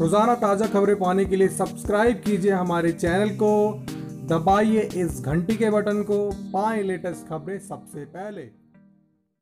रोज़ाना ताज़ा खबरें पाने के लिए सब्सक्राइब कीजिए हमारे चैनल को। दबाइए इस घंटी के बटन को। पाएँ लेटेस्ट खबरें सबसे पहले।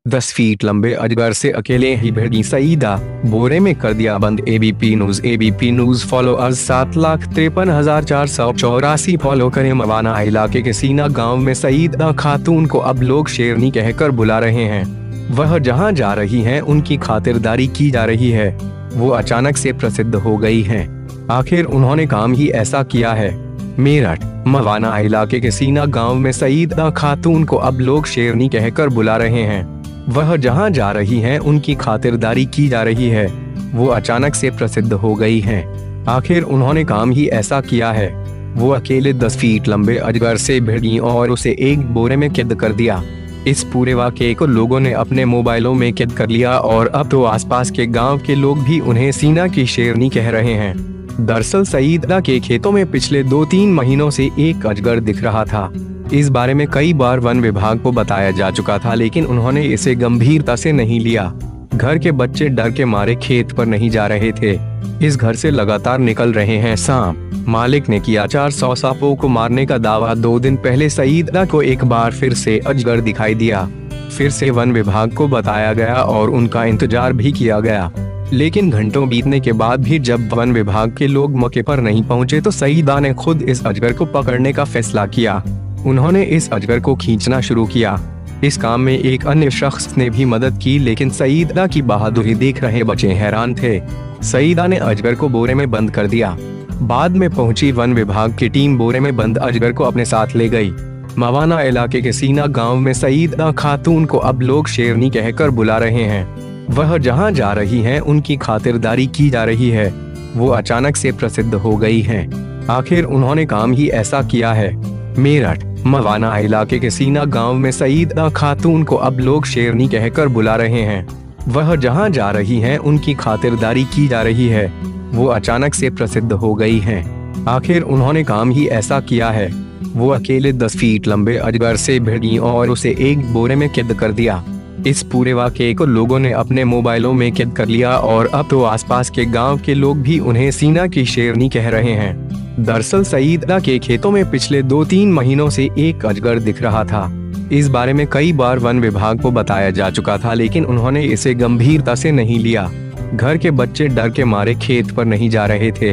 दस फीट लंबे अजगर से अकेले ही भिड़ी सईदा। बोरे में कर दिया बंद ABP news. ABP news followers सात लाख तिरपन हज़ार चार सौ चौरासी फॉलो करें। मवाना इलाके के सीना गाँव में सईदा खातून को अब लोग शेरनी कहकर बुला रहे हैं। वह जहाँ जा रही हैं, उनकी खातिरदारी की जा रही है। वो अचानक से प्रसिद्ध हो गई हैं। आखिर उन्होंने काम ही ऐसा किया है। मेरठ, मवाना इलाके के सीना गाँव में सईदा खातून को अब लोग शेरनी कहकर बुला रहे हैं। वह जहाँ जा रही हैं, उनकी खातिरदारी की जा रही है। वो अचानक से प्रसिद्ध हो गई हैं। आखिर उन्होंने काम ही ऐसा किया है। वो अकेले दस फीट लंबे अजगर से भिड़ी और उसे एक बोरे में कैद कर दिया। इस पूरे वाक्य को लोगों ने अपने मोबाइलों में कैद कर लिया और अब तो आसपास के गाँव के लोग भी उन्हें सीना की शेरनी कह रहे हैं। दरअसल सईदा के खेतों में पिछले दो तीन महीनों से एक अजगर दिख रहा था। इस बारे में कई बार वन विभाग को बताया जा चुका था, लेकिन उन्होंने इसे गंभीरता से नहीं लिया। घर के बच्चे डर के मारे खेत पर नहीं जा रहे थे। इस घर से लगातार निकल रहे हैं सांप। मालिक ने किया चार सौ सांपों को मारने का दावा। दो दिन पहले सईदा को एक बार फिर से अजगर दिखाई दिया। फिर से वन विभाग को बताया गया और उनका इंतज़ार भी किया गया। लेकिन घंटों बीतने के बाद भी जब वन विभाग के लोग मौके पर नहीं पहुँचे तो सईदा ने खुद इस अजगर को पकड़ने का फैसला किया। उन्होंने इस अजगर को खींचना शुरू किया। इस काम में एक अन्य शख्स ने भी मदद की, लेकिन सईदा की बहादुरी देख रहे बच्चे हैरान थे। सईदा ने अजगर को बोरे में बंद कर दिया। बाद में पहुँची वन विभाग की टीम बोरे में बंद अजगर को अपने साथ ले गई। मवाना इलाके के सीना गाँव में सईदा खातून को अब लोग शेरनी कहकर बुला रहे हैं। वह जहाँ जा रही हैं, उनकी खातिरदारी की जा रही है। वो अचानक से प्रसिद्ध हो गई हैं। आखिर उन्होंने काम ही ऐसा किया है। मेरठ, मवाना इलाके के सीना गाँव में सईदा खातून को अब लोग शेरनी कहकर बुला रहे हैं। वह जहाँ जा रही हैं, उनकी खातिरदारी की जा रही है। वो अचानक से प्रसिद्ध हो गई हैं। आखिर उन्होंने काम ही ऐसा किया है। वो अकेले दस फीट लंबे अजगर से भिड़ी और उसे एक बोरे में कैद कर दिया। इस पूरे वाक्य को लोगों ने अपने मोबाइलों में कैद कर लिया और अब तो आसपास के गाँव के लोग भी उन्हें सीना की शेरनी कह रहे हैं। दरअसल सईदा के खेतों में पिछले दो तीन महीनों से एक अजगर दिख रहा था। इस बारे में कई बार वन विभाग को बताया जा चुका था, लेकिन उन्होंने इसे गंभीरता से नहीं लिया। घर के बच्चे डर के मारे खेत पर नहीं जा रहे थे।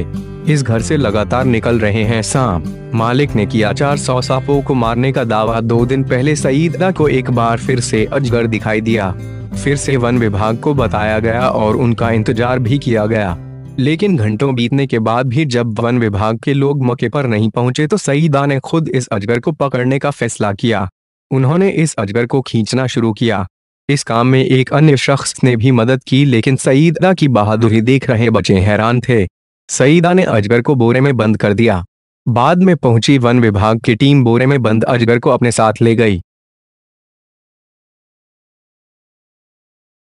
इस घर से लगातार निकल रहे हैं सांप। मालिक ने किया चार सौ सांपों को मारने का दावा। दो दिन पहले सईदा को एक बार फिर से अजगर दिखाई दिया। फिर से वन विभाग को बताया गया और उनका इंतज़ार भी किया गया। लेकिन घंटों बीतने के बाद भी जब वन विभाग के लोग मौके पर नहीं पहुँचे तो सईदा ने खुद इस अजगर को पकड़ने का फैसला किया। उन्होंने इस अजगर को खींचना शुरू किया। इस काम में एक अन्य शख्स ने भी मदद की, लेकिन सईदा की बहादुरी देख रहे बच्चे हैरान थे। सईदा ने अजगर को बोरे में बंद कर दिया। बाद में पहुँची वन विभाग की टीम बोरे में बंद अजगर को अपने साथ ले गई।